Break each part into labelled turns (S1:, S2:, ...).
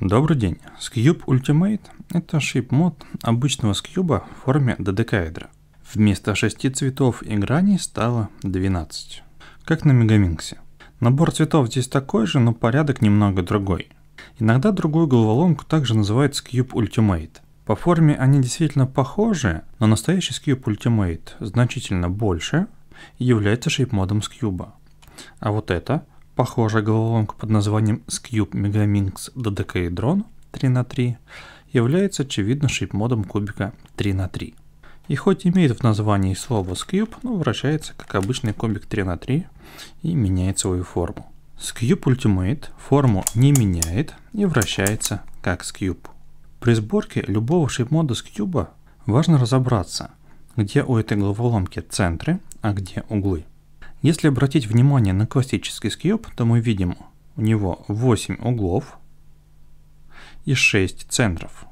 S1: Добрый день. Scube Ultimate – это шип-мод обычного скьюба в форме додекаэдра. Вместо 6 цветов и граней стало 12. Как на Мегаминксе. Набор цветов здесь такой же, но порядок немного другой. Иногда другую головоломку также называют Scube Ultimate. По форме они действительно похожи, но настоящий Scube Ultimate значительно больше и является шейп-модом Scube. А вот это – Похожая головоломка под названием Scube Megaminx Dodecahedron 3 на 3 является очевидно шип-модом кубика 3 на 3 И хоть имеет в названии слово Scube, но вращается как обычный кубик 3 на 3 и меняет свою форму. Scube Ultimate форму не меняет и вращается как Scube. При сборке любого с кьюба важно разобраться, где у этой головоломки центры, а где углы. Если обратить внимание на классический скьюб, то мы видим у него 8 углов и 6 центров.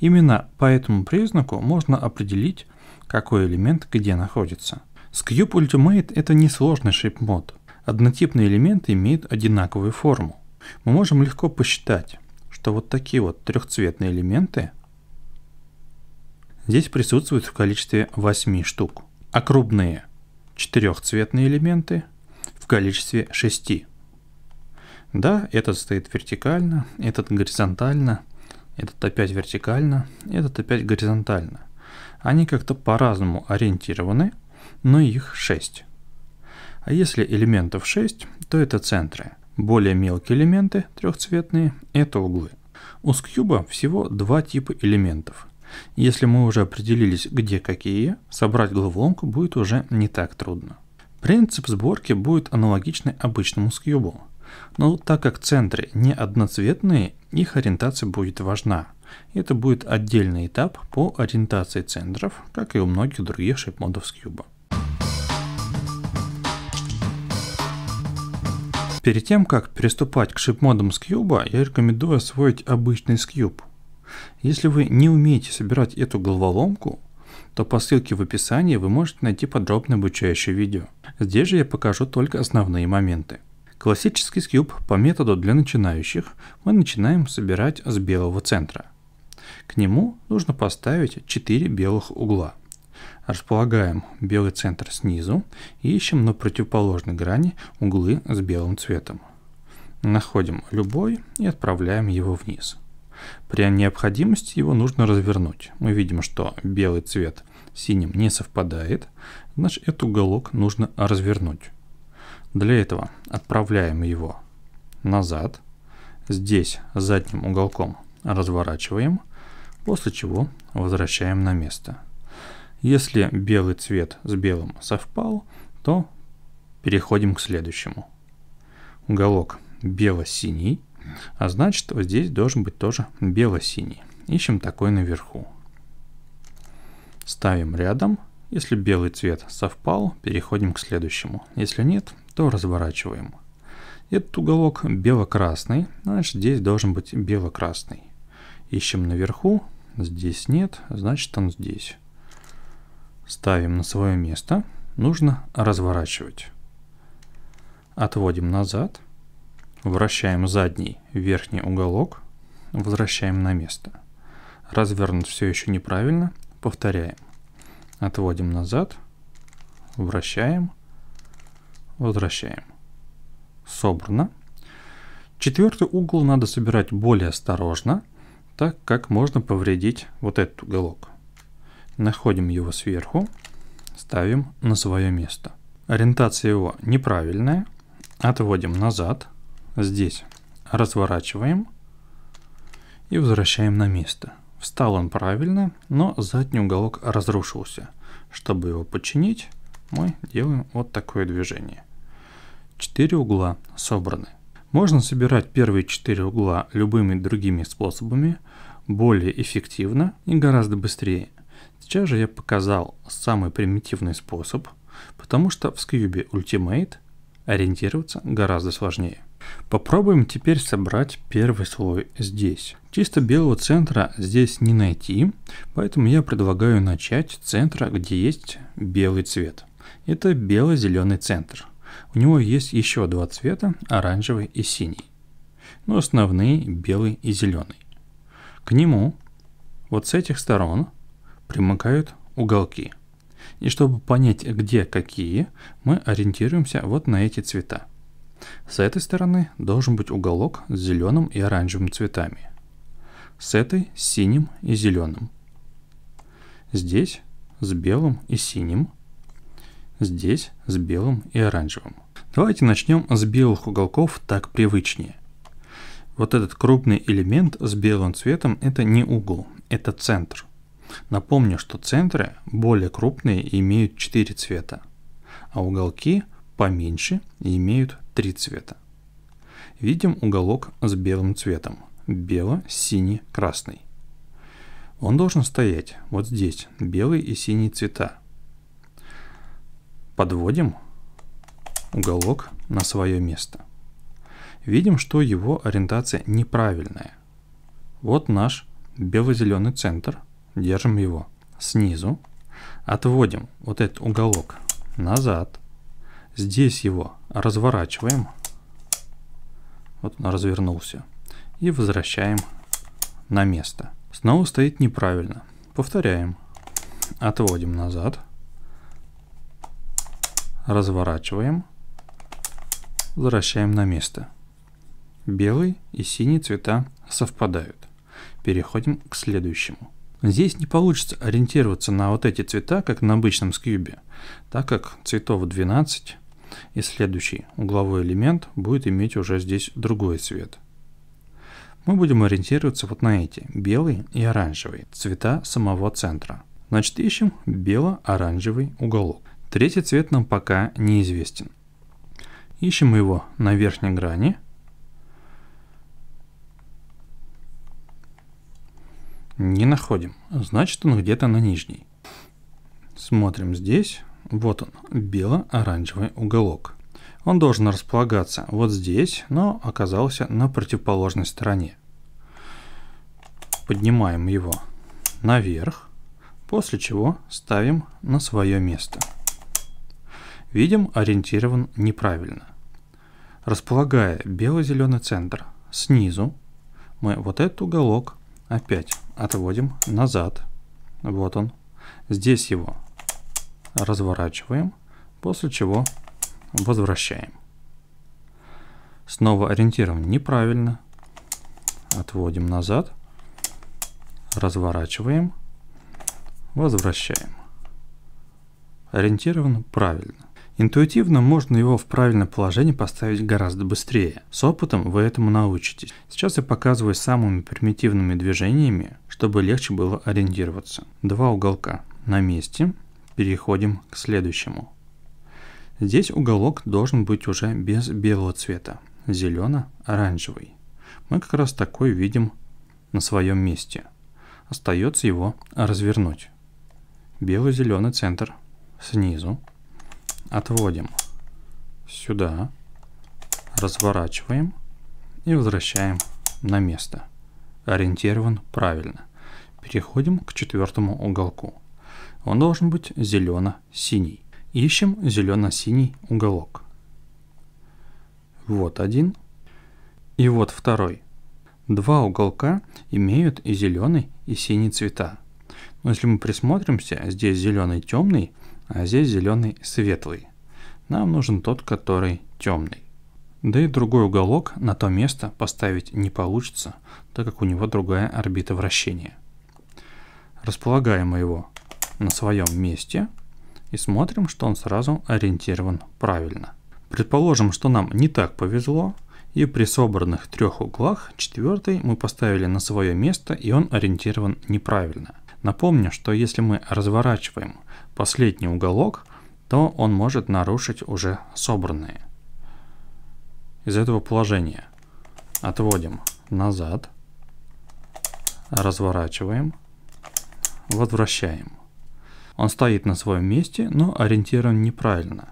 S1: Именно по этому признаку можно определить, какой элемент где находится. Scube Ultimate это несложный шейп-мод. Однотипные элементы имеют одинаковую форму. Мы можем легко посчитать, что вот такие вот трехцветные элементы здесь присутствуют в количестве 8 штук, а крупные четырехцветные элементы в количестве 6. Да, этот стоит вертикально, этот горизонтально, этот опять вертикально, этот опять горизонтально. Они как-то по-разному ориентированы, но их 6. А если элементов 6, то это центры. Более мелкие элементы, трехцветные, это углы. У скьюба всего два типа элементов. Если мы уже определились, где какие, собрать головоломку будет уже не так трудно. Принцип сборки будет аналогичный обычному скьюбу. Но так как центры не одноцветные, их ориентация будет важна. Это будет отдельный этап по ориентации центров, как и у многих других шейпмодов скьюба. Перед тем, как приступать к шипмодам скьюба, я рекомендую освоить обычный скьюб – если вы не умеете собирать эту головоломку, то по ссылке в описании вы можете найти подробное обучающее видео. Здесь же я покажу только основные моменты. Классический скьюб по методу для начинающих мы начинаем собирать с белого центра. К нему нужно поставить 4 белых угла. Располагаем белый центр снизу и ищем на противоположной грани углы с белым цветом. Находим любой и отправляем его вниз. При необходимости его нужно развернуть. Мы видим, что белый цвет с синим не совпадает, значит этот уголок нужно развернуть. Для этого отправляем его назад, здесь задним уголком разворачиваем, после чего возвращаем на место. Если белый цвет с белым совпал, то переходим к следующему. Уголок бело-синий а значит, вот здесь должен быть тоже бело-синий. Ищем такой наверху. Ставим рядом. Если белый цвет совпал, переходим к следующему. Если нет, то разворачиваем. Этот уголок бело-красный, значит здесь должен быть бело-красный. Ищем наверху, здесь нет, значит он здесь. Ставим на свое место, нужно разворачивать. Отводим назад – Вращаем задний верхний уголок, возвращаем на место. Развернут все еще неправильно, повторяем. Отводим назад, вращаем, возвращаем. Собрано. Четвертый угол надо собирать более осторожно, так как можно повредить вот этот уголок. Находим его сверху, ставим на свое место. Ориентация его неправильная, отводим назад – здесь разворачиваем и возвращаем на место. Встал он правильно, но задний уголок разрушился. Чтобы его починить, мы делаем вот такое движение. Четыре угла собраны. Можно собирать первые четыре угла любыми другими способами, более эффективно и гораздо быстрее. Сейчас же я показал самый примитивный способ, потому что в Scube Ultimate ориентироваться гораздо сложнее. Попробуем теперь собрать первый слой здесь. Чисто белого центра здесь не найти, поэтому я предлагаю начать с центра, где есть белый цвет. Это бело-зеленый центр. У него есть еще два цвета, оранжевый и синий. ну, основные белый и зеленый. К нему вот с этих сторон примыкают уголки. И чтобы понять, где какие, мы ориентируемся вот на эти цвета. С этой стороны должен быть уголок с зеленым и оранжевым цветами. С этой с синим и зеленым. Здесь с белым и синим. Здесь с белым и оранжевым. Давайте начнем с белых уголков, так привычнее. Вот этот крупный элемент с белым цветом – это не угол, это центр. Напомню, что центры более крупные и имеют 4 цвета, а уголки поменьше и имеют 3 цвета. Видим уголок с белым цветом – бело, синий, красный. Он должен стоять вот здесь, белый и синий цвета. Подводим уголок на свое место видим, что его ориентация неправильная. Вот наш бело-зеленый центр, держим его снизу, отводим вот этот уголок назад, здесь его разворачиваем, вот он развернулся, и возвращаем на место. Снова стоит неправильно. Повторяем. Отводим назад. Разворачиваем. Возвращаем на место. Белый и синий цвета совпадают. Переходим к следующему. Здесь не получится ориентироваться на вот эти цвета, как на обычном скьюбе, так как цветов 12, и следующий угловой элемент будет иметь уже здесь другой цвет. Мы будем ориентироваться вот на эти, белый и оранжевый, цвета самого центра. Значит, ищем бело-оранжевый уголок. Третий цвет нам пока неизвестен. Ищем его на верхней грани – Не находим. Значит, он где-то на нижней. Смотрим здесь. Вот он, бело-оранжевый уголок. Он должен располагаться вот здесь, но оказался на противоположной стороне. Поднимаем его наверх, после чего ставим на свое место. Видим, ориентирован неправильно. Располагая бело-зеленый центр снизу, мы вот этот уголок опять отводим назад. Вот он. Здесь его разворачиваем, после чего возвращаем. Снова ориентируем неправильно. Отводим назад. Разворачиваем. Возвращаем. Ориентирован правильно. Интуитивно можно его в правильное положение поставить гораздо быстрее. С опытом вы этому научитесь. Сейчас я показываю самыми примитивными движениями, чтобы легче было ориентироваться. Два уголка на месте. Переходим к следующему. Здесь уголок должен быть уже без белого цвета. Зелено-оранжевый. Мы как раз такой видим на своем месте. Остается его развернуть. Белый-зеленый центр снизу отводим сюда, разворачиваем и возвращаем на место. Ориентирован правильно. Переходим к четвертому уголку. Он должен быть зелено-синий. Ищем зелено-синий уголок. Вот один. И вот второй. Два уголка имеют и зеленый, и синий цвета. Но если мы присмотримся, здесь зеленый темный, а здесь зеленый светлый. Нам нужен тот, который темный. Да и другой уголок на то место поставить не получится, так как у него другая орбита вращения. Располагаем его на своем месте и смотрим, что он сразу ориентирован правильно. Предположим, что нам не так повезло, и при собранных трех углах четвертый мы поставили на свое место, и он ориентирован неправильно. Напомню, что если мы разворачиваем последний уголок, то он может нарушить уже собранные. Из этого положения отводим назад, разворачиваем, возвращаем. Он стоит на своем месте, но ориентирован неправильно.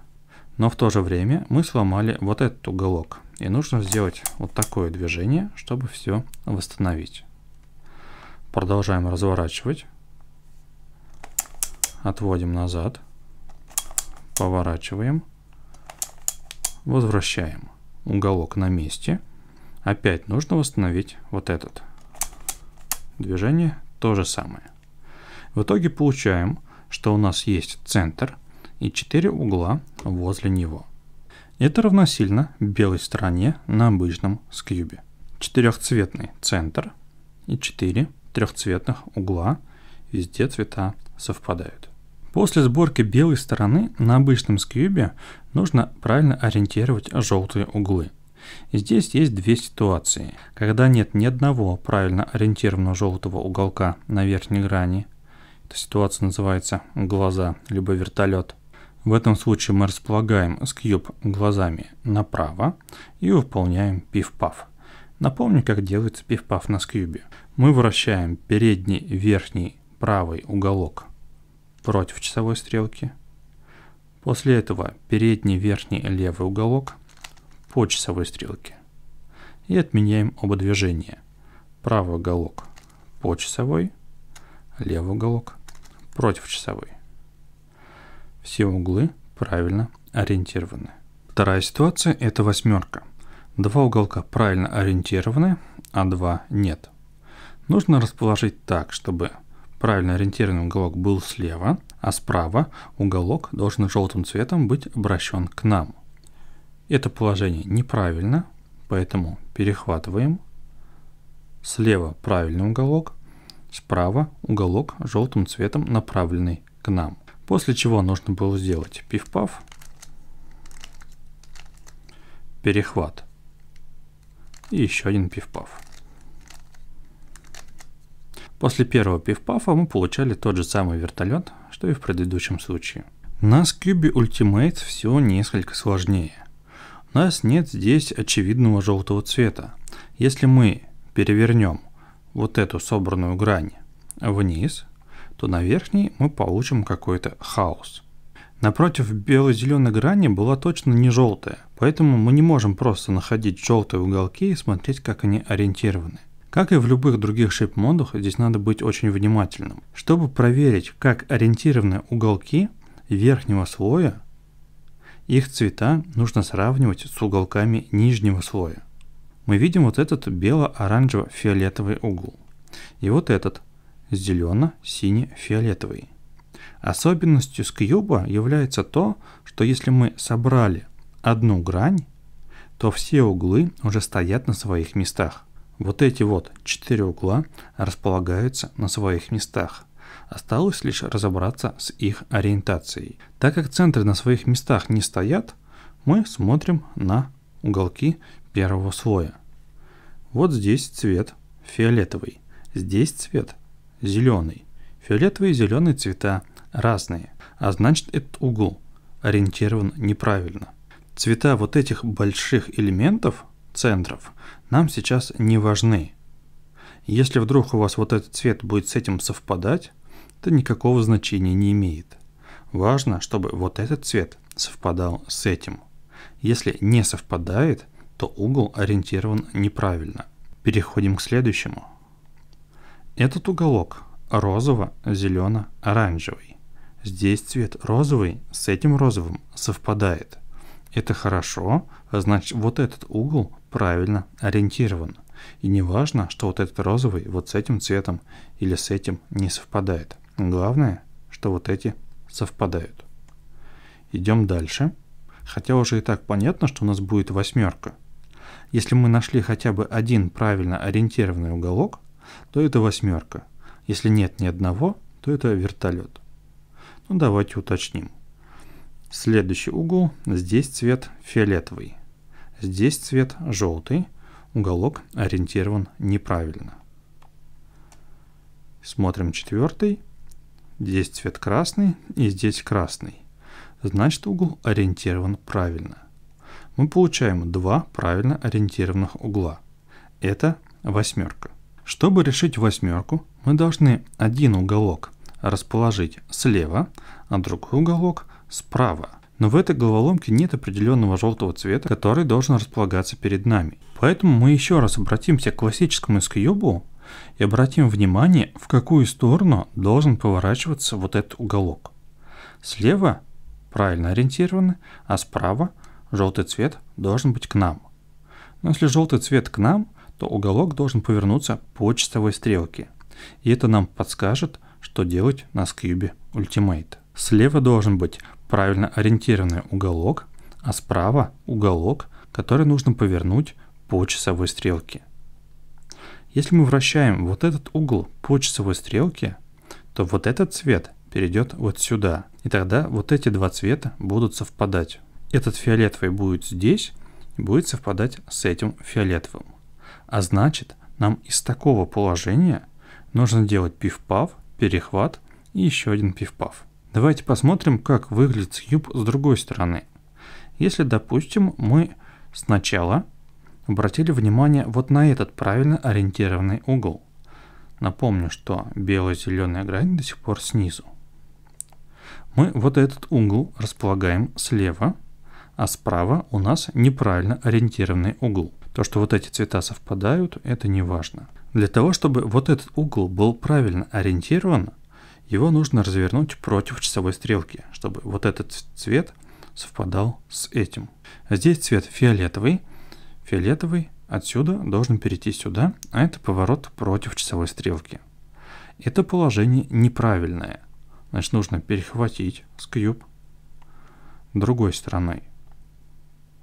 S1: Но в то же время мы сломали вот этот уголок. И нужно сделать вот такое движение, чтобы все восстановить. Продолжаем разворачивать отводим назад, поворачиваем, возвращаем уголок на месте Опять нужно восстановить вот этот. Движение то же самое. В итоге получаем, что у нас есть центр и 4 угла возле него. Это равносильно белой стороне на обычном скьюбе. Четырехцветный центр и 4 трехцветных угла, везде цвета совпадают. После сборки белой стороны на обычном скьюбе нужно правильно ориентировать желтые углы. Здесь есть две ситуации. Когда нет ни одного правильно ориентированного желтого уголка на верхней грани, эта ситуация называется глаза, либо вертолет. В этом случае мы располагаем скьюб глазами направо и выполняем пиф-паф. Напомню, как делается пиф-паф на скьюбе. Мы вращаем передний верхний правый уголок против часовой стрелки. После этого передний верхний левый уголок по часовой стрелке. И отменяем оба движения. Правый уголок по часовой, левый уголок против часовой. Все углы правильно ориентированы. Вторая ситуация – это восьмерка. Два уголка правильно ориентированы, а два нет. Нужно расположить так, чтобы правильно ориентированный уголок был слева, а справа уголок должен желтым цветом быть обращен к нам. Это положение неправильно, поэтому перехватываем. Слева правильный уголок, справа уголок желтым цветом направленный к нам. После чего нужно было сделать пиф-паф, перехват и еще один пиф-паф. После первого пиф-пафа мы получали тот же самый вертолет, что и в предыдущем случае. На Cube Ultimate все несколько сложнее. У нас нет здесь очевидного желтого цвета. Если мы перевернем вот эту собранную грань вниз, то на верхней мы получим какой-то хаос. Напротив бело-зеленой грани была точно не желтая, поэтому мы не можем просто находить желтые уголки и смотреть, как они ориентированы. Как и в любых других шейп-модах, здесь надо быть очень внимательным. Чтобы проверить, как ориентированы уголки верхнего слоя, их цвета нужно сравнивать с уголками нижнего слоя. Мы видим вот этот бело-оранжево-фиолетовый угол. И вот этот зелено-сине-фиолетовый. Особенностью скьюба является то, что если мы собрали одну грань, то все углы уже стоят на своих местах. Вот эти вот четыре угла располагаются на своих местах. Осталось лишь разобраться с их ориентацией. Так как центры на своих местах не стоят, мы смотрим на уголки первого слоя. Вот здесь цвет фиолетовый, здесь цвет зеленый. Фиолетовый и зеленый цвета разные, а значит этот угол ориентирован неправильно. Цвета вот этих больших элементов, центров, нам сейчас не важны. Если вдруг у вас вот этот цвет будет с этим совпадать, то никакого значения не имеет. Важно, чтобы вот этот цвет совпадал с этим. Если не совпадает, то угол ориентирован неправильно. Переходим к следующему. Этот уголок розово-зелено-оранжевый. Здесь цвет розовый с этим розовым совпадает. Это хорошо, значит вот этот угол правильно ориентирован. И не важно, что вот этот розовый вот с этим цветом или с этим не совпадает. Главное, что вот эти совпадают. Идем дальше. Хотя уже и так понятно, что у нас будет восьмерка. Если мы нашли хотя бы один правильно ориентированный уголок, то это восьмерка. Если нет ни одного, то это вертолет. Ну давайте уточним. Следующий угол, здесь цвет фиолетовый. Здесь цвет желтый, уголок ориентирован неправильно. Смотрим четвертый. Здесь цвет красный и здесь красный. Значит угол ориентирован правильно. Мы получаем два правильно ориентированных угла. Это восьмерка. Чтобы решить восьмерку, мы должны один уголок расположить слева, а другой уголок справа. Но в этой головоломке нет определенного желтого цвета, который должен располагаться перед нами. Поэтому мы еще раз обратимся к классическому скьюбу и обратим внимание, в какую сторону должен поворачиваться вот этот уголок. Слева правильно ориентированы, а справа желтый цвет должен быть к нам. Но если желтый цвет к нам, то уголок должен повернуться по часовой стрелке. И это нам подскажет, что делать на скьюбе Ultimate. Слева должен быть правильно ориентированный уголок, а справа уголок, который нужно повернуть по часовой стрелке. Если мы вращаем вот этот угол по часовой стрелке, то вот этот цвет перейдет вот сюда. И тогда вот эти два цвета будут совпадать. Этот фиолетовый будет здесь, будет совпадать с этим фиолетовым. А значит, нам из такого положения нужно делать пиф-паф, перехват и еще один пиф-паф. Давайте посмотрим, как выглядит куб с другой стороны. Если, допустим, мы сначала обратили внимание вот на этот правильно ориентированный угол. Напомню, что бело-зеленая грань до сих пор снизу. Мы вот этот угол располагаем слева, а справа у нас неправильно ориентированный угол. То, что вот эти цвета совпадают, это не важно. Для того, чтобы вот этот угол был правильно ориентирован, его нужно развернуть против часовой стрелки, чтобы вот этот цвет совпадал с этим. Здесь цвет фиолетовый. Фиолетовый отсюда должен перейти сюда, а это поворот против часовой стрелки. Это положение неправильное. Значит, нужно перехватить скьюб другой стороной.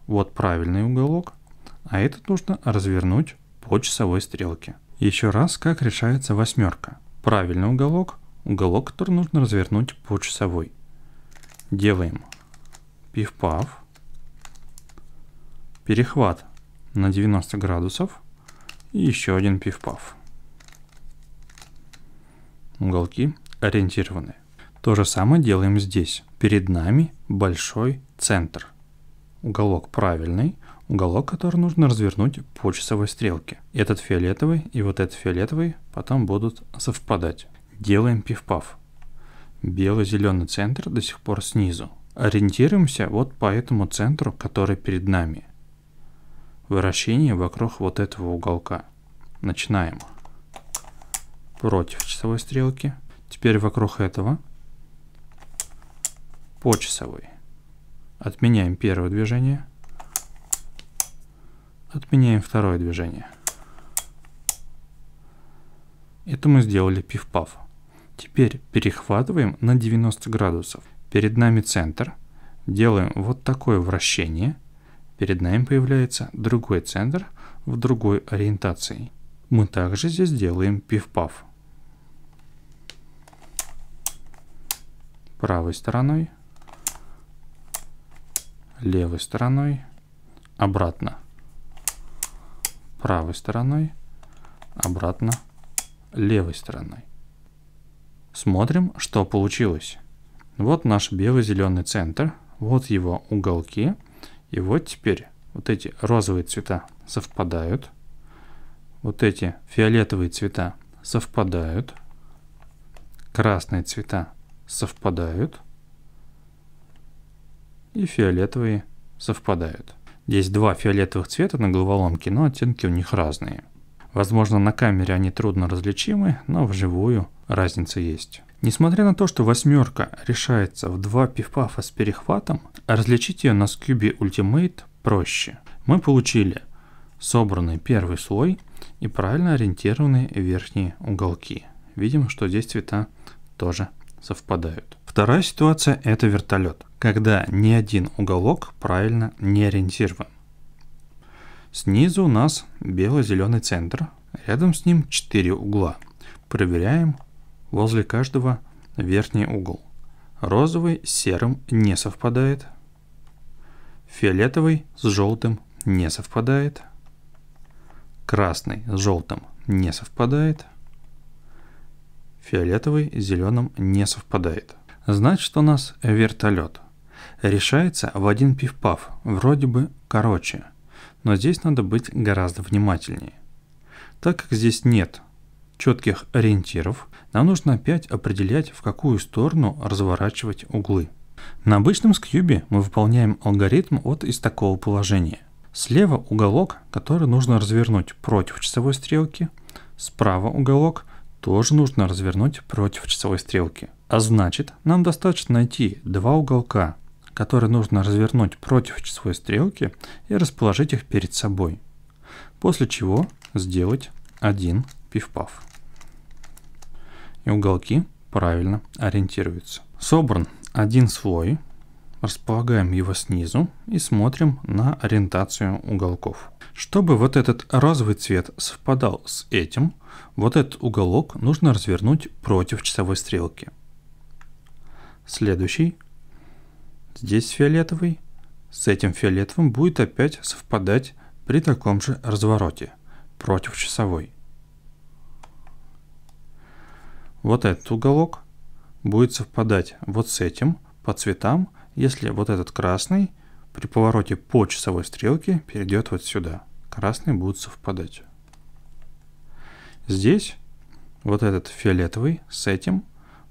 S1: Вот правильный уголок, а этот нужно развернуть по часовой стрелке. Еще раз, как решается восьмерка. Правильный уголок, уголок, который нужно развернуть по часовой. Делаем пиф-паф, перехват на 90 градусов и еще один пиф-паф. Уголки ориентированы. То же самое делаем здесь. Перед нами большой центр. Уголок правильный, уголок, который нужно развернуть по часовой стрелке. Этот фиолетовый и вот этот фиолетовый потом будут совпадать. Делаем пиф-паф. Бело-зеленый центр до сих пор снизу. Ориентируемся вот по этому центру, который перед нами. Вращение вокруг вот этого уголка. Начинаем. Против часовой стрелки. Теперь вокруг этого по часовой. Отменяем первое движение. Отменяем второе движение. Это мы сделали пиф-паф. Теперь перехватываем на 90 градусов. Перед нами центр. Делаем вот такое вращение. Перед нами появляется другой центр в другой ориентации. Мы также здесь делаем пиф-паф. Правой стороной левой стороной, обратно правой стороной, обратно левой стороной. Смотрим, что получилось. Вот наш бело-зеленый центр, вот его уголки, и вот теперь вот эти розовые цвета совпадают, вот эти фиолетовые цвета совпадают, красные цвета совпадают, и фиолетовые совпадают. Здесь два фиолетовых цвета на головоломке, но оттенки у них разные. Возможно, на камере они трудно различимы, но вживую разница есть. Несмотря на то, что восьмерка решается в два пифпафа с перехватом, различить ее на скюбе Ultimate проще. Мы получили собранный первый слой и правильно ориентированные верхние уголки. Видим, что здесь цвета тоже совпадают. Вторая ситуация – это вертолет, когда ни один уголок правильно не ориентирован. Снизу у нас бело-зеленый центр, рядом с ним 4 угла. Проверяем возле каждого верхний угол. Розовый с серым не совпадает. Фиолетовый с желтым не совпадает. Красный с желтым не совпадает. Фиолетовый с зеленым не совпадает. Значит, у нас вертолет. Решается в один пиф-паф, вроде бы короче, но здесь надо быть гораздо внимательнее. Так как здесь нет четких ориентиров, нам нужно опять определять, в какую сторону разворачивать углы. На обычном скьюбе мы выполняем алгоритм вот из такого положения. Слева уголок, который нужно развернуть против часовой стрелки, справа уголок тоже нужно развернуть против часовой стрелки. А значит, нам достаточно найти два уголка, которые нужно развернуть против часовой стрелки и расположить их перед собой. После чего сделать один пиф-паф. И уголки правильно ориентируются. Собран один слой, располагаем его снизу и смотрим на ориентацию уголков. Чтобы вот этот розовый цвет совпадал с этим, вот этот уголок нужно развернуть против часовой стрелки. Следующий, здесь фиолетовый, с этим фиолетовым будет опять совпадать при таком же развороте, против часовой. Вот этот уголок будет совпадать вот с этим по цветам, если вот этот красный при повороте по часовой стрелке перейдет вот сюда. Красные будут совпадать. Здесь вот этот фиолетовый с этим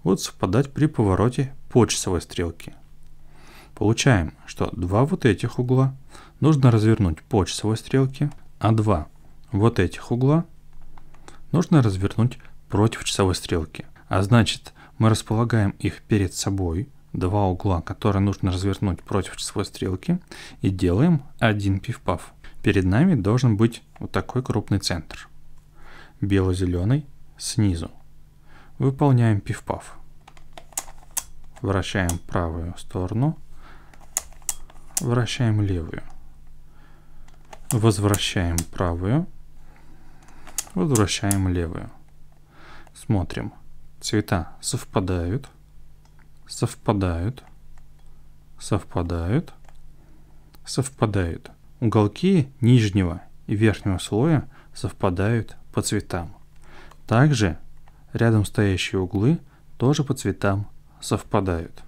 S1: будут совпадать при повороте по часовой стрелке. Получаем, что два вот этих угла нужно развернуть по часовой стрелке, а два вот этих угла нужно развернуть против часовой стрелки. А значит, мы располагаем их перед собой, два угла, которые нужно развернуть против часовой стрелки, и делаем один пиф-паф. Перед нами должен быть вот такой крупный центр. Бело-зеленый снизу. Выполняем пиф-паф. Вращаем правую сторону. Вращаем левую. Возвращаем правую. Возвращаем левую. Смотрим. Цвета совпадают, совпадают, совпадают, совпадают. Уголки нижнего и верхнего слоя совпадают по цветам. Также рядом стоящие углы тоже по цветам совпадают.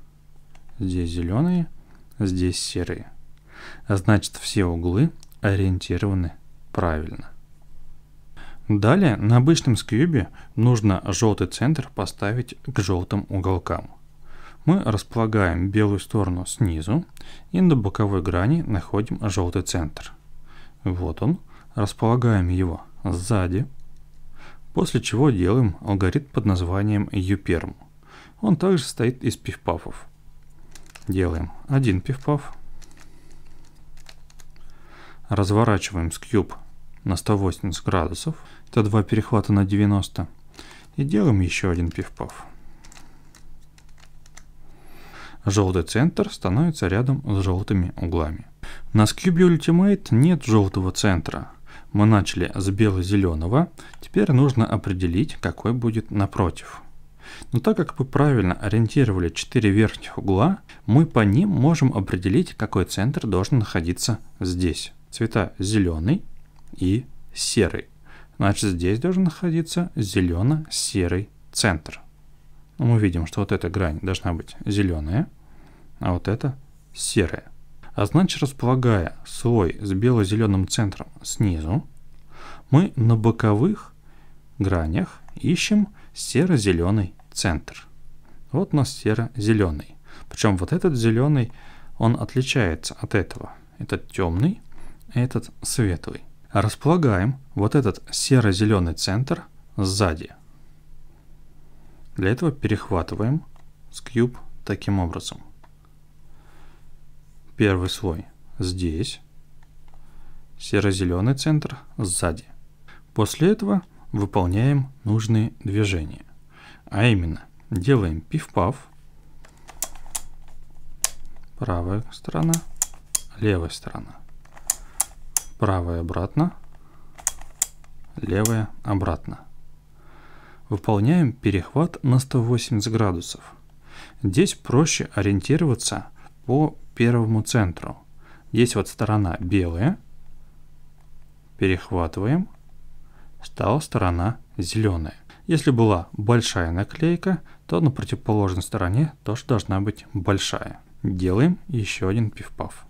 S1: Здесь зеленые, здесь серые. А значит все углы ориентированы правильно. Далее на обычном скьюбе нужно желтый центр поставить к желтым уголкам. Мы располагаем белую сторону снизу и на боковой грани находим желтый центр. Вот он, располагаем его сзади, после чего делаем алгоритм под названием UPerm. Он также состоит из пиф-пафов. Делаем один пиф-паф, разворачиваем скьюб на 180 градусов – это два перехвата на 90. И делаем еще один пиф-паф. Желтый центр становится рядом с желтыми углами. На Scube Ultimate нет желтого центра. Мы начали с бело-зеленого, теперь нужно определить, какой будет напротив. Но так как мы правильно ориентировали 4 верхних угла, мы по ним можем определить, какой центр должен находиться здесь. Цвета зеленый и серый. Значит, здесь должен находиться зелено-серый центр. Ну, мы видим, что вот эта грань должна быть зеленая, а вот это серая. А значит, располагая слой с бело-зеленым центром снизу, мы на боковых гранях ищем серо-зеленый центр. Вот у нас серо-зеленый. Причем вот этот зеленый, он отличается от этого. Этот темный, этот светлый располагаем вот этот серо-зеленый центр сзади. Для этого перехватываем скьюб таким образом. Первый слой здесь, серо-зеленый центр сзади. После этого выполняем нужные движения. А именно, делаем пиф-паф, правая сторона, левая сторона – правая обратно, левая обратно. Выполняем перехват на 180 градусов. Здесь проще ориентироваться по первому центру. Здесь вот сторона белая, перехватываем, стала сторона зеленая. Если была большая наклейка, то на противоположной стороне тоже должна быть большая. Делаем еще один пиф-паф.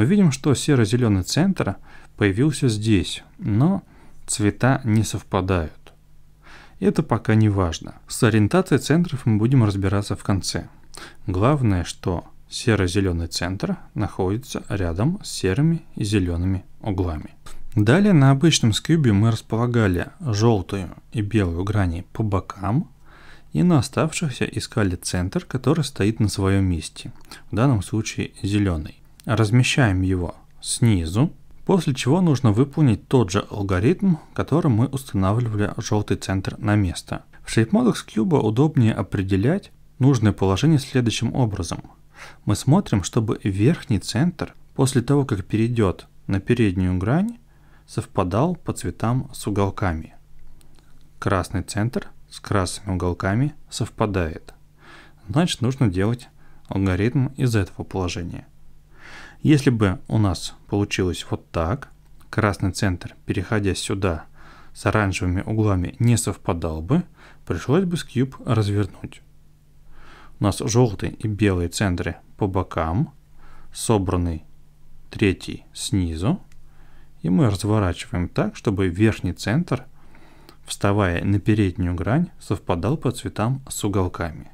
S1: мы видим, что серо-зеленый центр появился здесь, но цвета не совпадают. Это пока не важно. С ориентацией центров мы будем разбираться в конце. Главное, что серо-зеленый центр находится рядом с серыми и зелеными углами. Далее на обычном скюбе мы располагали желтую и белую грани по бокам И на оставшихся искали центр, который стоит на своем месте. В данном случае зеленый. Размещаем его снизу, после чего нужно выполнить тот же алгоритм, который мы устанавливали желтый центр на место. В ShapeModels Cube удобнее определять нужное положение следующим образом. Мы смотрим, чтобы верхний центр после того, как перейдет на переднюю грань, совпадал по цветам с уголками. Красный центр с красными уголками совпадает. Значит, нужно делать алгоритм из этого положения. Если бы у нас получилось вот так, красный центр, переходя сюда, с оранжевыми углами не совпадал бы, пришлось бы скьюб развернуть. У нас желтый и белые центры по бокам, собранный третий снизу, и мы разворачиваем так, чтобы верхний центр, вставая на переднюю грань, совпадал по цветам с уголками.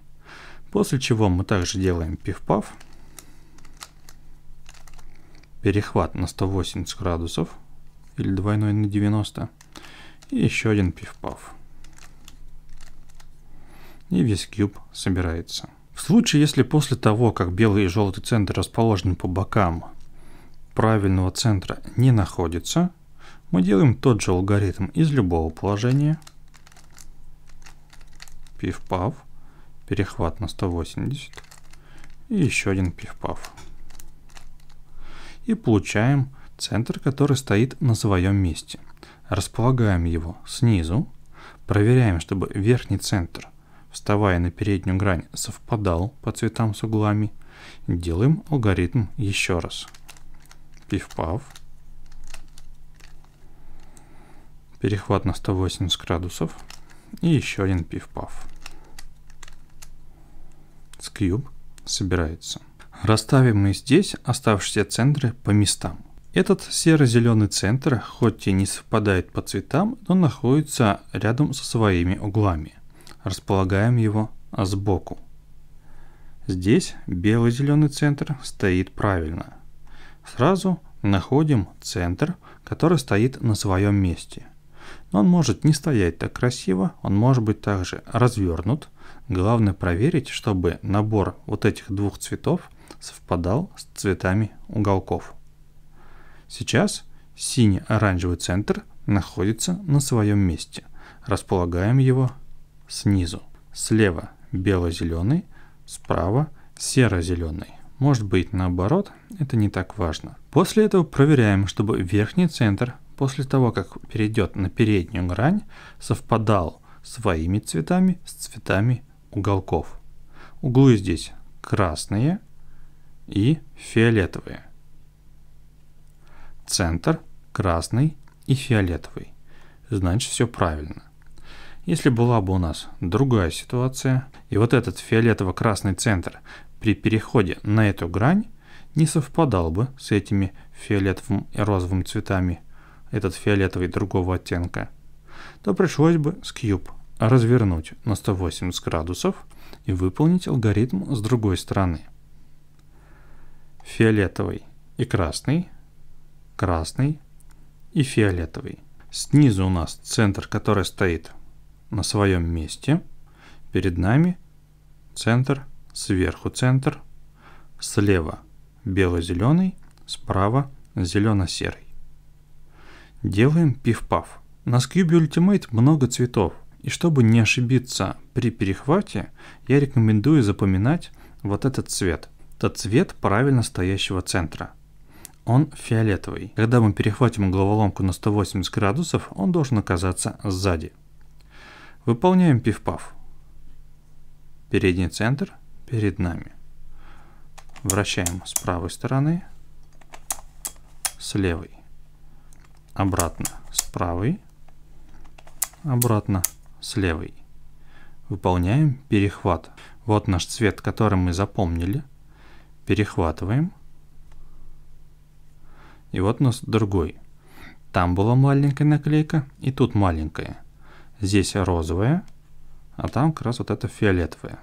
S1: После чего мы также делаем пиф-паф, перехват на 180 градусов или двойной на 90 и еще один пиф-паф. И весь куб собирается. В случае, если после того, как белый и желтый центр расположены по бокам, правильного центра не находится, мы делаем тот же алгоритм из любого положения. Пиф-паф, перехват на 180 и еще один пиф-паф. И получаем центр, который стоит на своем месте. Располагаем его снизу, проверяем, чтобы верхний центр, вставая на переднюю грань, совпадал по цветам с углами. Делаем алгоритм еще раз. Пиф-паф. Перехват на 180 градусов. И еще один пиф-паф. Скьюб собирается. Расставим мы здесь оставшиеся центры по местам. Этот серо-зеленый центр, хоть и не совпадает по цветам, но находится рядом со своими углами. Располагаем его сбоку. Здесь белый-зеленый центр стоит правильно. Сразу находим центр, который стоит на своем месте. Но он может не стоять так красиво, он может быть также развернут. Главное проверить, чтобы набор вот этих двух цветов совпадал с цветами уголков. Сейчас синий-оранжевый центр находится на своем месте. Располагаем его снизу. Слева бело-зеленый, справа серо-зеленый. Может быть наоборот, это не так важно. После этого проверяем, чтобы верхний центр после того, как перейдет на переднюю грань, совпадал своими цветами с цветами уголков. Углы здесь красные и фиолетовые центр, красный и фиолетовый. Значит, все правильно. Если была бы у нас другая ситуация, и вот этот фиолетово-красный центр при переходе на эту грань не совпадал бы с этими фиолетовым и розовым цветами, этот фиолетовый другого оттенка, то пришлось бы скьюб развернуть на 180 градусов и выполнить алгоритм с другой стороны. Фиолетовый и красный красный и фиолетовый. Снизу у нас центр, который стоит на своем месте. Перед нами центр, сверху центр, слева бело-зеленый, справа зелено-серый. Делаем пиф-паф. На Cube Ultimate много цветов, и чтобы не ошибиться при перехвате, я рекомендую запоминать вот этот цвет. Это цвет правильно стоящего центра – он фиолетовый. Когда мы перехватим головоломку на 180 градусов, он должен оказаться сзади. Выполняем пиф-паф. Передний центр перед нами. Вращаем с правой стороны, с левой. Обратно с правой, обратно с левой. Выполняем перехват. Вот наш цвет, который мы запомнили. Перехватываем – и вот у нас другой. Там была маленькая наклейка, и тут маленькая. Здесь розовая, а там как раз вот это фиолетовая.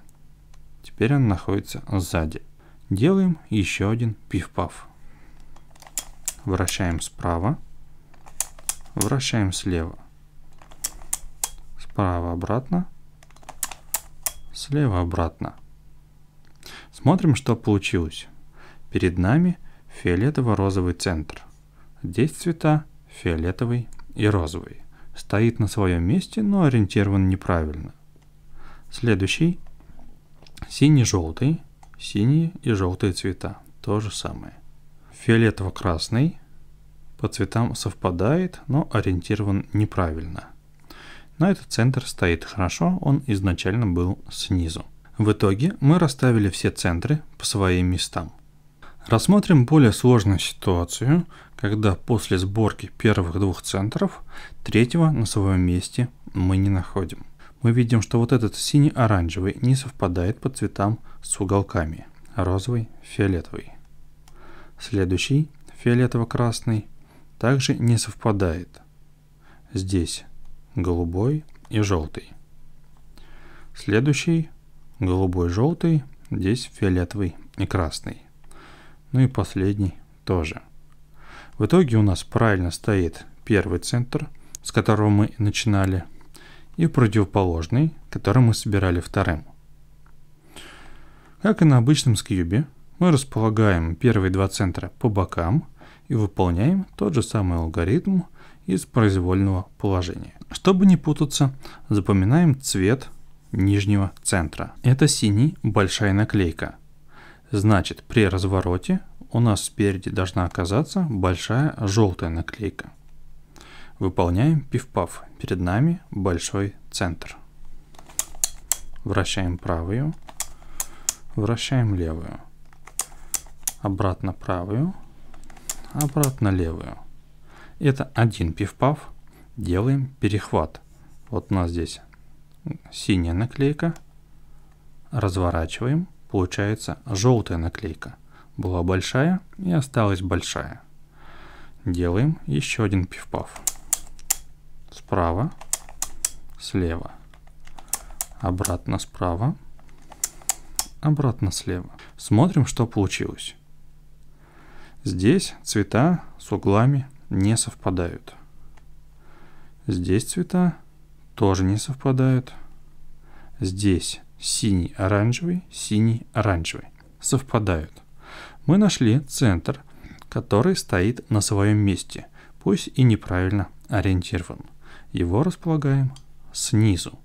S1: Теперь она находится сзади. Делаем еще один пиф-паф. Вращаем справа, вращаем слева. Справа обратно, слева обратно. Смотрим, что получилось. Перед нами фиолетово-розовый центр. Здесь цвета фиолетовый и розовый. Стоит на своем месте, но ориентирован неправильно. Следующий синий-желтый, синие и желтые цвета. То же самое. Фиолетово-красный по цветам совпадает, но ориентирован неправильно. Но этот центр стоит хорошо, он изначально был снизу. В итоге мы расставили все центры по своим местам. Рассмотрим более сложную ситуацию, когда после сборки первых двух центров третьего на своем месте мы не находим. Мы видим, что вот этот синий-оранжевый не совпадает по цветам с уголками. Розовый, фиолетовый. Следующий, фиолетово-красный, также не совпадает. Здесь голубой и желтый. Следующий голубой, желтый, здесь фиолетовый и красный. Ну и последний тоже. В итоге у нас правильно стоит первый центр, с которого мы начинали, и противоположный, который мы собирали вторым. Как и на обычном скьюбе, мы располагаем первые два центра по бокам и выполняем тот же самый алгоритм из произвольного положения. Чтобы не путаться, запоминаем цвет нижнего центра. Это синий большая наклейка. Значит, при развороте у нас спереди должна оказаться большая желтая наклейка. Выполняем пиф-паф. Перед нами большой центр. Вращаем правую, вращаем левую. Обратно правую, обратно левую. Это один пиф-паф. Делаем перехват. Вот у нас здесь синяя наклейка. Разворачиваем. Получается желтая наклейка. Была большая и осталась большая. Делаем еще один пиф-паф. Справа, слева. Обратно справа, обратно слева. Смотрим, что получилось. Здесь цвета с углами не совпадают. Здесь цвета тоже не совпадают. Здесь синий-оранжевый, синий-оранжевый совпадают. Мы нашли центр, который стоит на своем месте, пусть и неправильно ориентирован. Его располагаем снизу.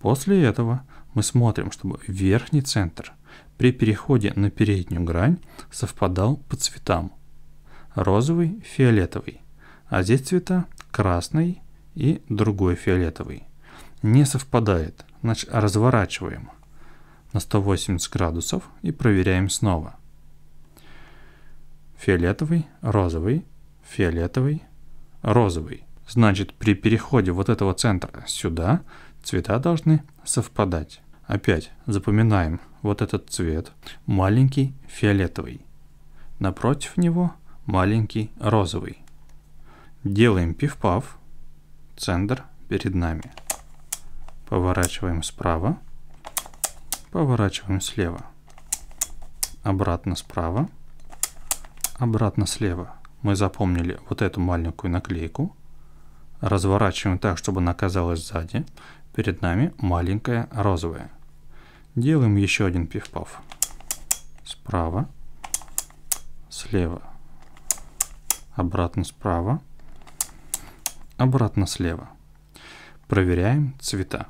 S1: После этого мы смотрим, чтобы верхний центр при переходе на переднюю грань совпадал по цветам. Розовый, фиолетовый. А здесь цвета красный и другой фиолетовый. Не совпадает, значит разворачиваем на 180 градусов и проверяем снова. Фиолетовый, розовый, фиолетовый, розовый. Значит, при переходе вот этого центра сюда цвета должны совпадать. Опять запоминаем вот этот цвет. Маленький фиолетовый. Напротив него маленький розовый. Делаем пиф-паф. Центр перед нами. Поворачиваем справа. Поворачиваем слева. Обратно справа. Обратно слева. Мы запомнили вот эту маленькую наклейку. Разворачиваем так, чтобы она оказалась сзади. Перед нами маленькая розовая. Делаем еще один пиф-паф. Справа, слева, обратно справа, обратно слева. Проверяем цвета.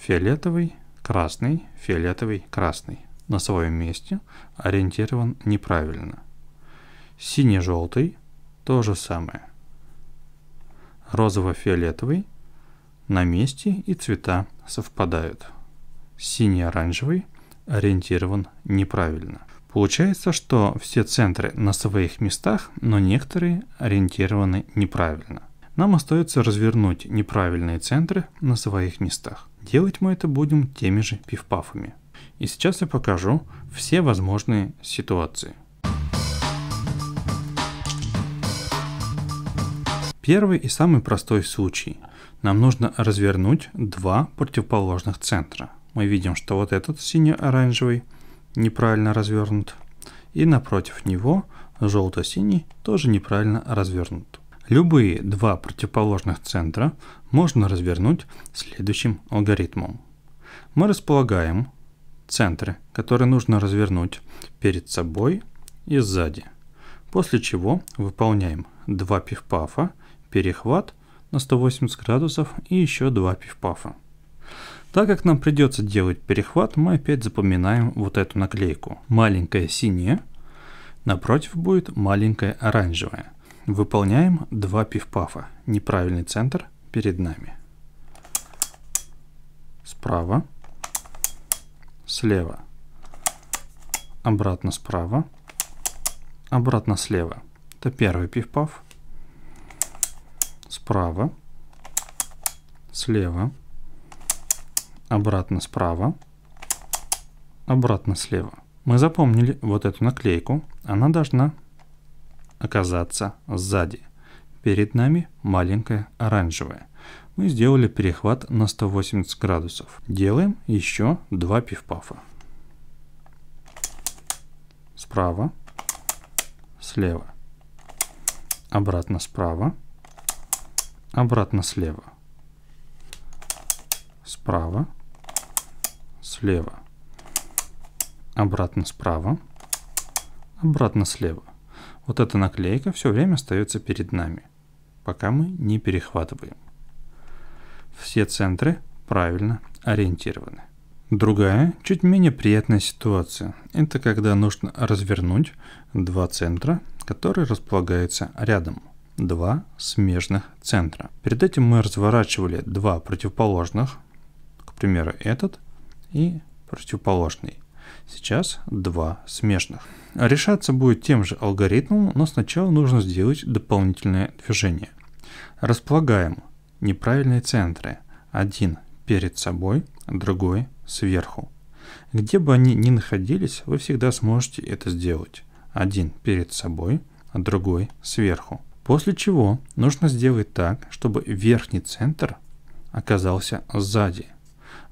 S1: Фиолетовый, красный, фиолетовый, красный. На своем месте ориентирован неправильно. Синий-желтый то же самое. Розово-фиолетовый на месте и цвета совпадают синий-оранжевый ориентирован неправильно. Получается, что все центры на своих местах, но некоторые ориентированы неправильно. Нам остается развернуть неправильные центры на своих местах. Делать мы это будем теми же пивпафами. И сейчас я покажу все возможные ситуации. Первый и самый простой случай. Нам нужно развернуть два противоположных центра мы видим, что вот этот синий-оранжевый неправильно развернут, и напротив него желто-синий тоже неправильно развернут. Любые два противоположных центра можно развернуть следующим алгоритмом. Мы располагаем центры, которые нужно развернуть перед собой и сзади. После чего выполняем два пиф-пафа, перехват на 180 градусов и еще два пиф-пафа. Так как нам придется делать перехват, мы опять запоминаем вот эту наклейку. Маленькая синяя, напротив будет маленькая оранжевая. Выполняем два пиф-пафа. Неправильный центр перед нами. Справа, слева, обратно справа, обратно слева. Это первый пиф-паф. Справа, слева, обратно справа, обратно слева. Мы запомнили вот эту наклейку. Она должна оказаться сзади. Перед нами маленькая оранжевая. Мы сделали перехват на 180 градусов. Делаем еще два пивпафа. Справа, слева, обратно справа, обратно слева, справа, слева, обратно справа, обратно слева. Вот эта наклейка все время остается перед нами, пока мы не перехватываем. Все центры правильно ориентированы. Другая, чуть менее приятная ситуация – это когда нужно развернуть два центра, которые располагаются рядом. Два смежных центра. Перед этим мы разворачивали два противоположных, к примеру, этот и противоположный. Сейчас два смежных. Решаться будет тем же алгоритмом, но сначала нужно сделать дополнительное движение. Располагаем неправильные центры. Один перед собой, другой сверху. Где бы они ни находились, вы всегда сможете это сделать. Один перед собой, а другой сверху. После чего нужно сделать так, чтобы верхний центр оказался сзади –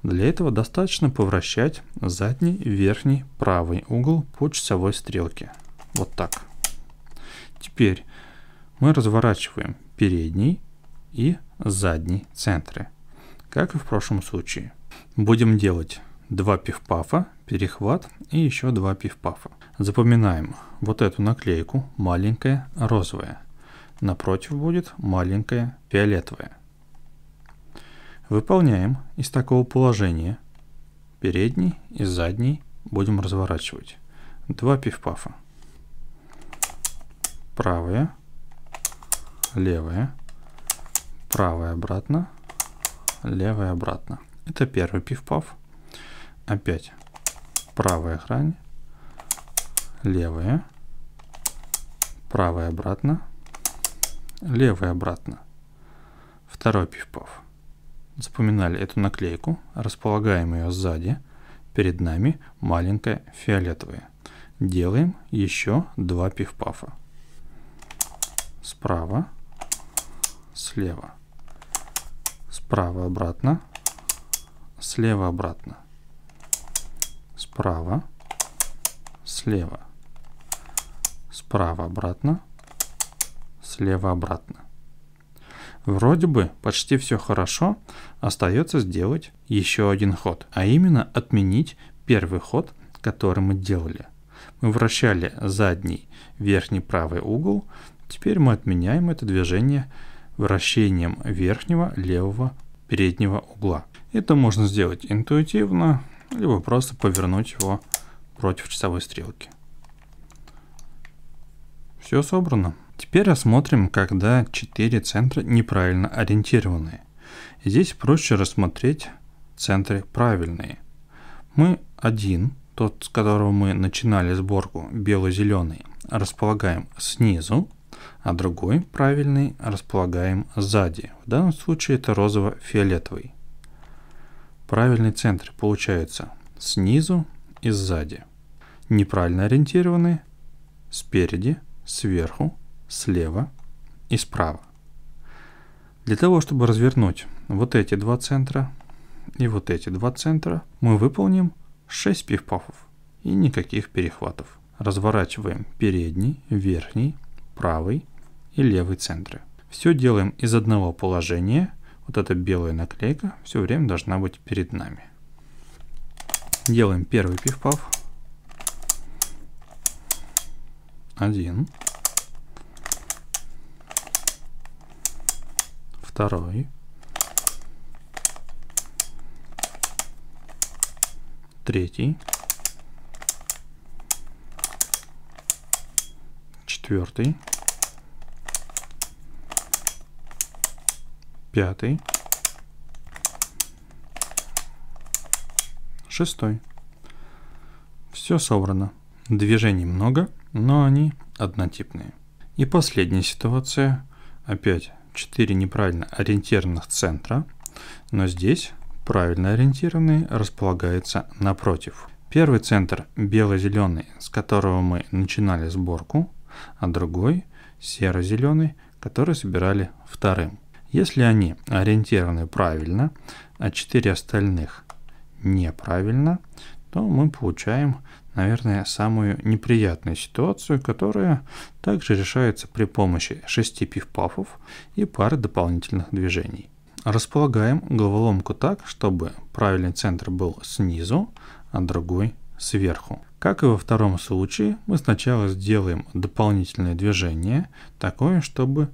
S1: для этого достаточно повращать задний верхний правый угол по часовой стрелке. Вот так. Теперь мы разворачиваем передний и задний центры, как и в прошлом случае. Будем делать два пивпафа, перехват и еще два пивпафа. Запоминаем вот эту наклейку, маленькая розовая. Напротив будет маленькая фиолетовая. Выполняем из такого положения. Передний и задний будем разворачивать. Два пивпафа. Правая, левая, правая обратно, левая обратно. Это первый пивпаф. Опять правая грань, левая, правая обратно, левая обратно. Второй пивпаф запоминали эту наклейку, располагаем ее сзади, перед нами маленькая фиолетовая. Делаем еще два пивпафа. Справа, слева. Справа обратно, слева обратно. Справа, слева. Справа обратно, слева обратно. Вроде бы почти все хорошо, остается сделать еще один ход, а именно отменить первый ход, который мы делали. Мы вращали задний верхний правый угол, теперь мы отменяем это движение вращением верхнего левого переднего угла. Это можно сделать интуитивно, либо просто повернуть его против часовой стрелки. Все собрано. Теперь рассмотрим, когда четыре центра неправильно ориентированы. Здесь проще рассмотреть центры правильные. Мы один, тот, с которого мы начинали сборку, бело-зеленый, располагаем снизу, а другой, правильный, располагаем сзади. В данном случае это розово-фиолетовый. Правильные центры получаются снизу и сзади. Неправильно ориентированные спереди, сверху, слева и справа. Для того, чтобы развернуть вот эти два центра и вот эти два центра, мы выполним 6 пивпафов и никаких перехватов. Разворачиваем передний, верхний, правый и левый центры. Все делаем из одного положения. Вот эта белая наклейка все время должна быть перед нами. Делаем первый пиф-паф. Один. Второй. Третий. Четвертый. Пятый. Шестой. Все собрано. Движений много, но они однотипные. И последняя ситуация. Опять 4 неправильно ориентированных центра, но здесь правильно ориентированный располагается напротив. Первый центр бело-зеленый, с которого мы начинали сборку, а другой серо-зеленый, который собирали вторым. Если они ориентированы правильно, а 4 остальных неправильно, то мы получаем, наверное, самую неприятную ситуацию, которая также решается при помощи шести пиф-пафов и пары дополнительных движений. Располагаем головоломку так, чтобы правильный центр был снизу, а другой сверху. Как и во втором случае, мы сначала сделаем дополнительное движение, такое, чтобы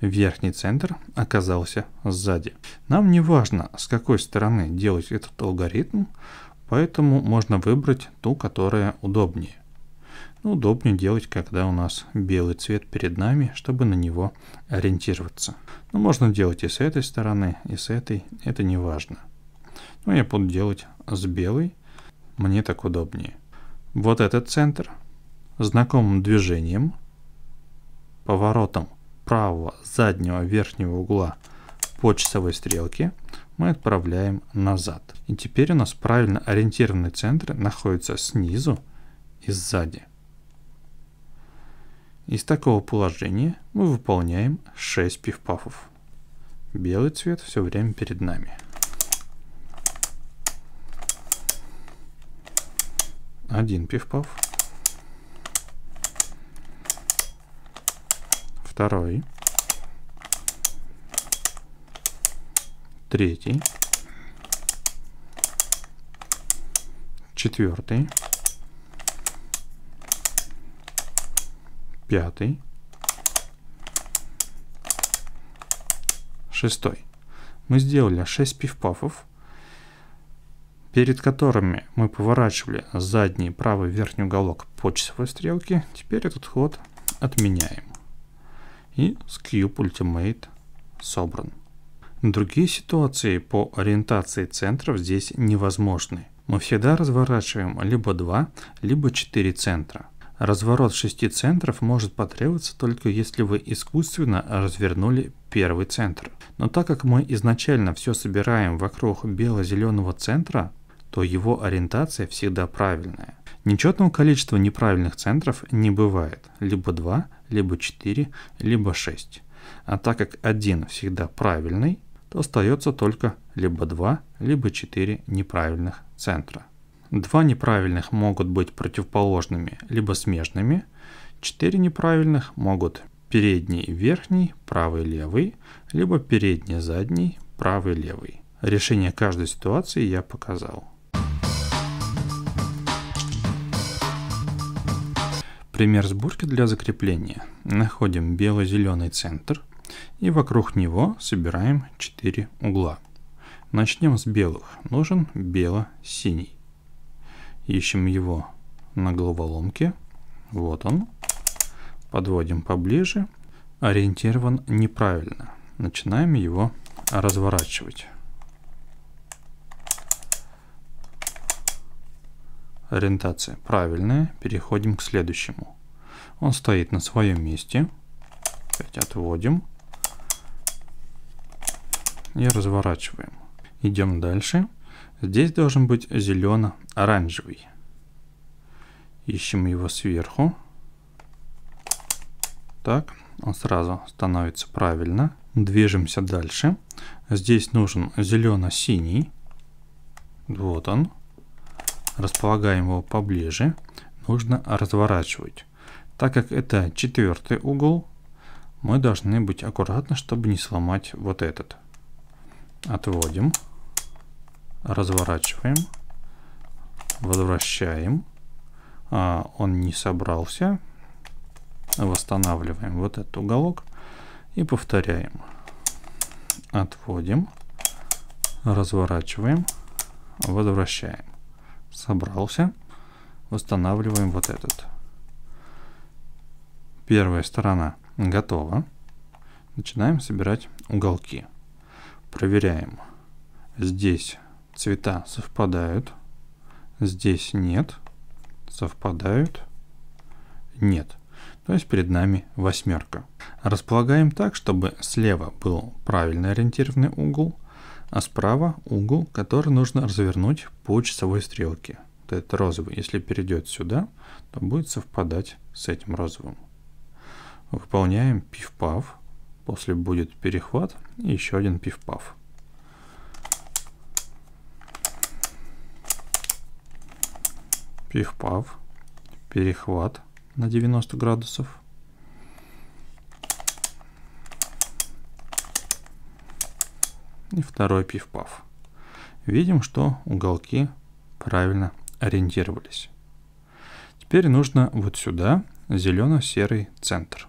S1: верхний центр оказался сзади. Нам не важно, с какой стороны делать этот алгоритм, поэтому можно выбрать ту, которая удобнее. Ну, удобнее делать, когда у нас белый цвет перед нами, чтобы на него ориентироваться. Но ну, можно делать и с этой стороны, и с этой, это не важно. Но я буду делать с белой, мне так удобнее. Вот этот центр знакомым движением, поворотом правого заднего верхнего угла по часовой стрелке мы отправляем назад. И теперь у нас правильно ориентированный центр находится снизу и сзади. Из такого положения мы выполняем 6 пиф-пафов. Белый цвет все время перед нами. Один пиф-паф. второй, третий, четвертый, пятый, шестой. Мы сделали 6 пиф-пафов, перед которыми мы поворачивали задний правый верхний уголок по часовой стрелке. Теперь этот ход отменяем и Cube Ultimate собран. Другие ситуации по ориентации центров здесь невозможны. Мы всегда разворачиваем либо два, либо четыре центра. Разворот шести центров может потребоваться только если вы искусственно развернули первый центр. Но так как мы изначально все собираем вокруг бело-зеленого центра, то его ориентация всегда правильная. Нечетного количества неправильных центров не бывает, либо 2, либо 4, либо 6. А так как один всегда правильный, остается только либо 2, либо 4 неправильных центра. Два неправильных могут быть противоположными, либо смежными. Четыре неправильных могут передний верхний, правый левый, либо передний задний, правый левый. Решение каждой ситуации я показал. Пример сборки для закрепления. Находим бело-зеленый центр и вокруг него собираем 4 угла. Начнем с белых. Нужен бело-синий. Ищем его на головоломке. Вот он. Подводим поближе. Ориентирован неправильно. Начинаем его разворачивать. Ориентация правильная. Переходим к следующему. Он стоит на своем месте. Опять отводим. И разворачиваем. Идем дальше. Здесь должен быть зелено-оранжевый. Ищем его сверху. Так, он сразу становится правильно. Движемся дальше. Здесь нужен зелено-синий. Вот он располагаем его поближе, нужно разворачивать. Так как это четвертый угол, мы должны быть аккуратны, чтобы не сломать вот этот. Отводим, разворачиваем, возвращаем, а, он не собрался, восстанавливаем вот этот уголок и повторяем. Отводим, разворачиваем, возвращаем. Собрался, восстанавливаем вот этот. Первая сторона готова. Начинаем собирать уголки. Проверяем. Здесь цвета совпадают. Здесь нет. Совпадают. Нет. То есть перед нами восьмерка. Располагаем так, чтобы слева был правильно ориентированный угол, а справа угол, который нужно развернуть по часовой стрелке. Вот этот розовый, если перейдет сюда, то будет совпадать с этим розовым. Выполняем пиф-паф. После будет перехват и еще один пиф-паф. Пиф-паф. Перехват на 90 градусов. И второй пиф-паф. Видим, что уголки правильно ориентировались. Теперь нужно вот сюда зелено-серый центр.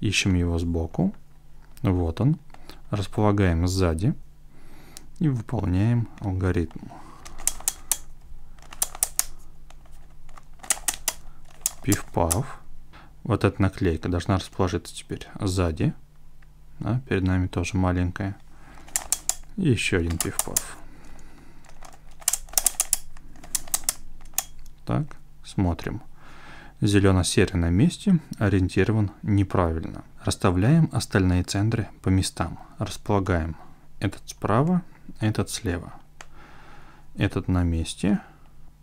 S1: Ищем его сбоку. Вот он. Располагаем сзади и выполняем алгоритм. Пиф-паф. Вот эта наклейка должна расположиться теперь сзади. Да, перед нами тоже маленькая. И еще один пиф-паф. Так, смотрим. Зелено-серый на месте ориентирован неправильно. Расставляем остальные центры по местам. Располагаем этот справа, этот слева. Этот на месте,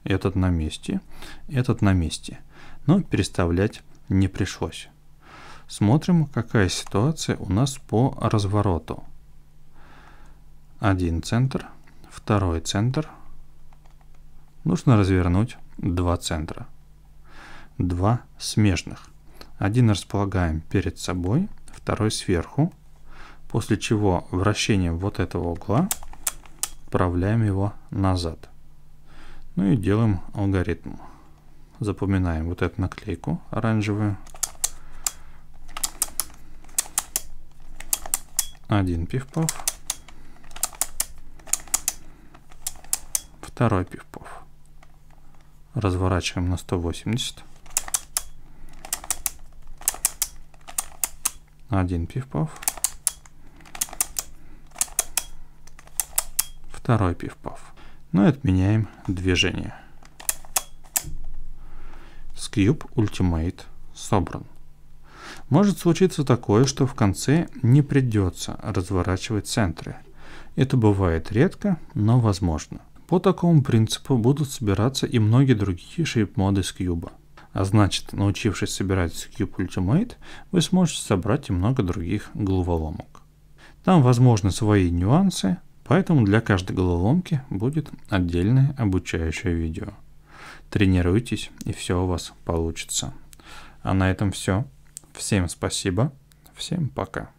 S1: этот на месте, этот на месте. Но переставлять не пришлось. Смотрим, какая ситуация у нас по развороту. Один центр, второй центр. Нужно развернуть два центра два смежных. Один располагаем перед собой, второй сверху, после чего вращением вот этого угла отправляем его назад. Ну и делаем алгоритм. Запоминаем вот эту наклейку оранжевую. Один пиф-паф. Второй пиф-паф. Разворачиваем на 180. Один пиф-паф. Второй пиф-паф. Ну и отменяем движение. Скьюб Ultimate собран. Может случиться такое, что в конце не придется разворачивать центры. Это бывает редко, но возможно. По такому принципу будут собираться и многие другие шейп-моды с кьюба. А значит, научившись собирать Cube Ultimate, вы сможете собрать и много других головоломок. Там возможны свои нюансы, поэтому для каждой головоломки будет отдельное обучающее видео. Тренируйтесь, и все у вас получится. А на этом все. Всем спасибо, всем пока.